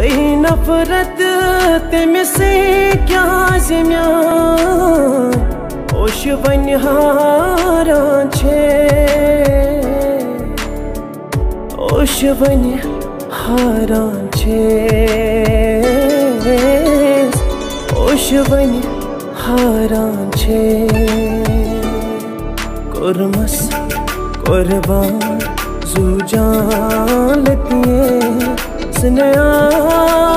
गई नफरत से क्या जम्यान ओश वन हारान छे ओश वन हारान छे ओश वन हारान छे कुरमस, कुर्बान। जू जान लतिए स्नेहा